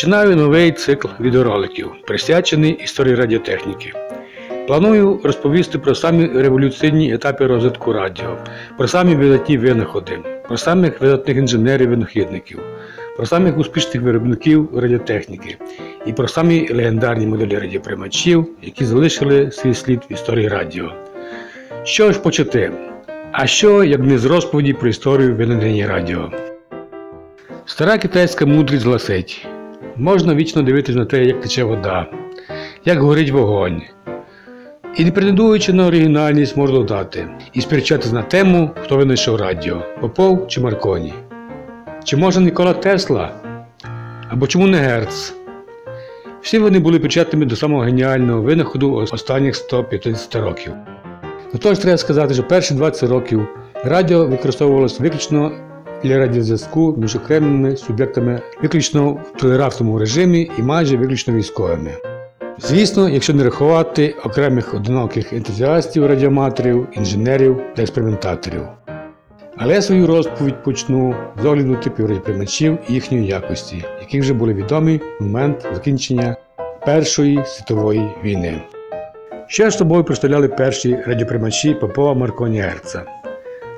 Починаю новий цикл відеороликів, присвячений історії радіотехніки. Планую розповісти про самі революційні етапи розвитку радіо, про самі видатні винаходи, про самих видатних інженерів-винахідників, про самих успішних виробників радіотехніки і про самі легендарні моделі радіоприймачів, які залишили свій слід в історії радіо. Що ж почати? А що, як не з розповіді про історію винайдення радіо? Стара китайська мудрість гласить можна вічно дивитися на те, як тече вода, як горить вогонь. І не претендуючи на оригінальність, можна додати і сперечатися на тему, хто винайшов радіо Попов чи Марконі. Чи може Нікола Тесла? Або чому не Герц? Всі вони були причетними до самого геніального винаходу останніх 150 років. Отож, треба сказати, що перші 20 років радіо використовувалося виключно для радіозв'язку між окремими суб'єктами виключно в телеграфному режимі і майже виключно військовими. Звісно, якщо не рахувати окремих одиноких ентузіастів, радіоматорів, інженерів та експериментаторів. Але я свою розповідь почну з огляду типів радіоприймачів і їхньої якості, які вже були відомі в момент закінчення Першої світової війни. Ще ж собою представляли перші радіоприймачі Попова Марконі Герца.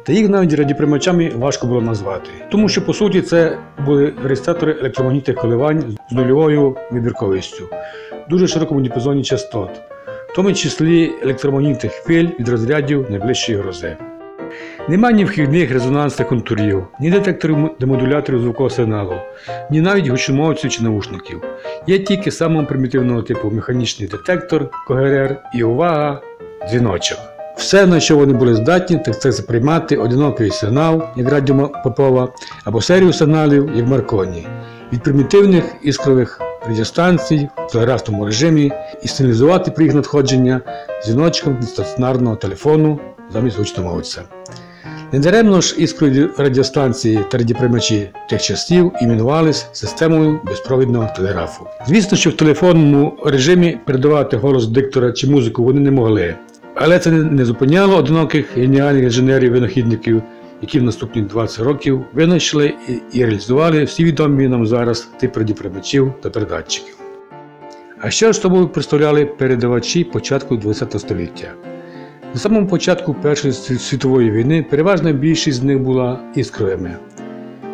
Та їх навіть радіоприймачами важко було назвати, тому що по суті це були реєстратори електромагнітних коливань з нульовою вибірковістю, дуже широкому діапазоні частот, в тому числі електромагнітних хвиль від розрядів найближчої грози. Нема ні вхідних резонансних контурів, ні детекторів демодуляторів звукового сигналу, ні навіть гучномовців чи наушників. Є тільки самого примітивного типу механічний детектор КГРР і увага дзвіночок. Все, на що вони були здатні, так це заприймати одинокий сигнал, як радіо Попова, або серію сигналів, як Марконі, від примітивних іскрових радіостанцій в телеграфному режимі і стилізувати при їх надходження дзвіночком від стаціонарного телефону замість гучномовця. Недаремно ж іскрові радіостанції та радіоприймачі тих часів іменувались системою безпровідного телеграфу. Звісно, що в телефонному режимі передавати голос диктора чи музику вони не могли. Але це не зупиняло одиноких геніальних інженерів-винахідників, які в наступні 20 років винайшли і реалізували всі відомі нам зараз типи радіоприймачів та передатчиків. А що ж собою представляли передавачі початку ХХ століття? На самому початку Першої світової війни переважна більшість з них була іскровими.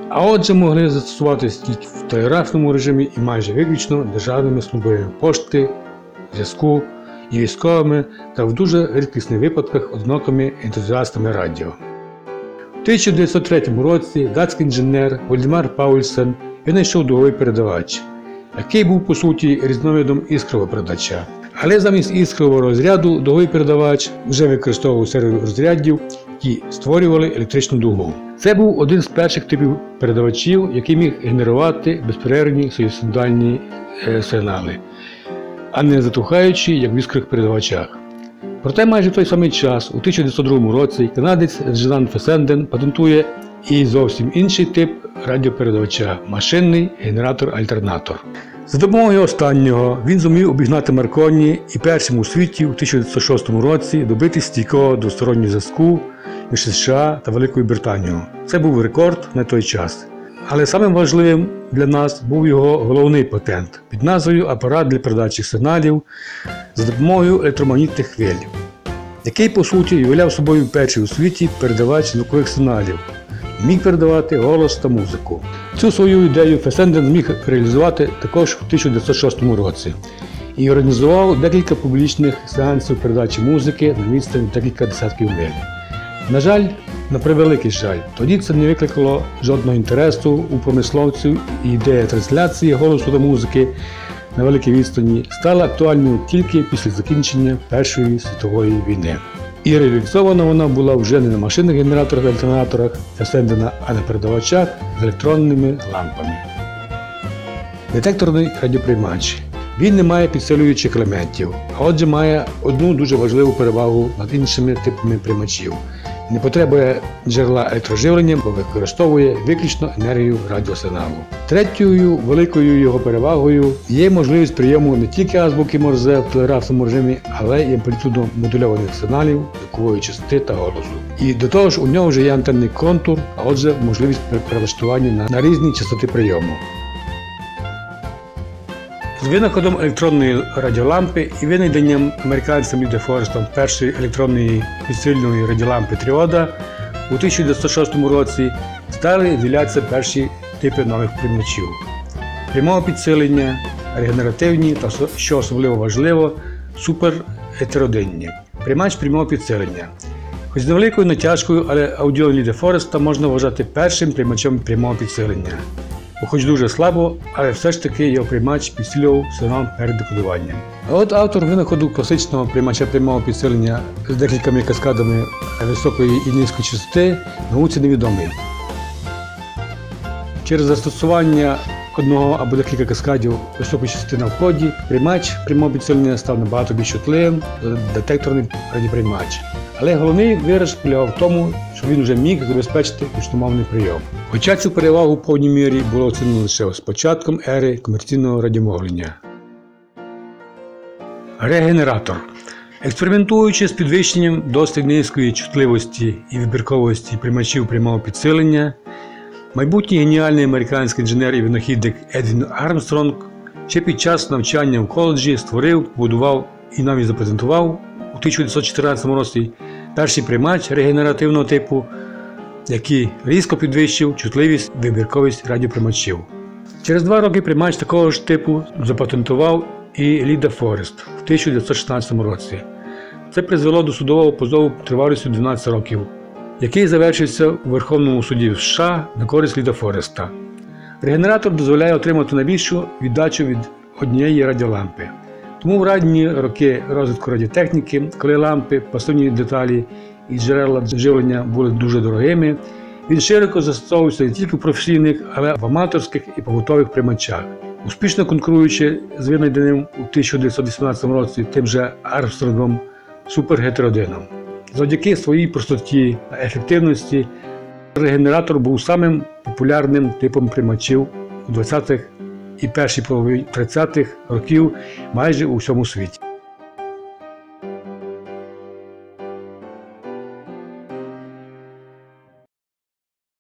А отже, могли застосуватися тільки в телеграфному режимі і майже виключно державними службами пошти, зв'язку і військовими та в дуже рідкісних випадках одинокими ентузіастами радіо. У 1903 році датський інженер Вольдемар Паульсен винайшов дуговий передавач, який був по суті різновидом іскрового передача. Але замість іскрового розряду дуговий передавач вже використовував серію розрядів, які створювали електричну дугу. Це був один з перших типів передавачів, який міг генерувати безперервні суїцидальні е, сигнали а не затухаючи, як в іскрових передавачах. Проте майже в той самий час, у 1902 році, канадець Джелан Фесенден патентує і зовсім інший тип радіопередавача машинний генератор-альтернатор. За допомогою останнього він зумів обігнати Марконі і першим у світі у 1906 році добити стійкого двостороннього зв'язку між США та Великою Британією. Це був рекорд на той час. Але самим важливим для нас був його головний патент під назвою Апарат для передачі сигналів за допомогою електромагнітних хвиль, який, по суті, являв собою перший у світі передавач звукових сигналів міг передавати голос та музику. Цю свою ідею Фесенден зміг реалізувати також у 1906 році і організував декілька публічних сеансів передачі музики на відстані декілька десятків миль. На жаль, на превеликий жаль, тоді це не викликало жодного інтересу у промисловців і ідея трансляції голосу та музики на великій відстані стала актуальною тільки після закінчення Першої світової війни. І реалізована вона була вже не на машинних генераторах альтернаторах Фесендена, а на передавачах з електронними лампами. Детекторний радіоприймач. Він не має підсилюючих елементів, а отже має одну дуже важливу перевагу над іншими типами приймачів не потребує джерела електроживлення, бо використовує виключно енергію радіосигналу. Третьою великою його перевагою є можливість прийому не тільки азбуки Морзе в телеграфному режимі, але й амплітудно модульованих сигналів, звукової частоти та голосу. І до того ж у нього вже є антенний контур, а отже, можливість перелаштування на, різні частоти прийому. З винаходом електронної радіолампи і винайденням американцем Лі Форестом першої електронної підсильної радіолампи Тріода у 1906 році стали з'являтися перші типи нових приймачів. Прямого підсилення, регенеративні та, що особливо важливо, супергетеродинні. Приймач прямого підсилення. Хоч з невеликою натяжкою, але аудіо Лі Фореста можна вважати першим приймачем прямого підсилення. Хоч дуже слабо, але все ж таки його приймач підсилював сигнал перед декодуванням. От автор винаходу класичного приймача прямого підсилення з декількома каскадами високої і низької частоти науці невідомий. Через застосування одного або декілька каскадів високої частоти на вході приймач прямого підсилення став набагато більш чутливим за детекторний радіоприймач. Але головний вираз полягав в тому, що він вже міг забезпечити гучномовний прийом. Хоча цю перевагу в повній мірі було оцінено лише з початком ери комерційного радіомовлення. Регенератор. Експериментуючи з підвищенням досить низької чутливості і вибірковості приймачів прямого підсилення, майбутній геніальний американський інженер і винахідник Едвін Армстронг ще під час навчання в коледжі створив, побудував і навіть запатентував у 1914 році перший приймач регенеративного типу, який різко підвищив чутливість вибірковість радіоприймачів. Через два роки приймач такого ж типу запатентував і Ліда Форест в 1916 році. Це призвело до судового позову тривалістю 12 років, який завершився у Верховному суді США на користь Ліда Фореста. Регенератор дозволяє отримати найбільшу віддачу від однієї радіолампи. Тому в ранні роки розвитку радіотехніки, коли лампи, пасивні деталі і джерела живлення були дуже дорогими, він широко застосовувався не тільки в професійних, але й в аматорських і побутових приймачах, успішно конкуруючи з винайденим у 1918 році тим же Армстронгом супергетеродином. Завдяки своїй простоті та ефективності регенератор був самим популярним типом приймачів у 20-х і першій половині 30-х років майже у всьому світі.